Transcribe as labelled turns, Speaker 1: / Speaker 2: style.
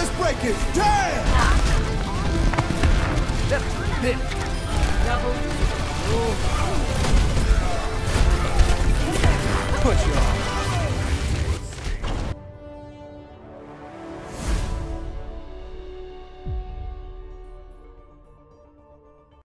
Speaker 1: let's break it. Damn! Put you on.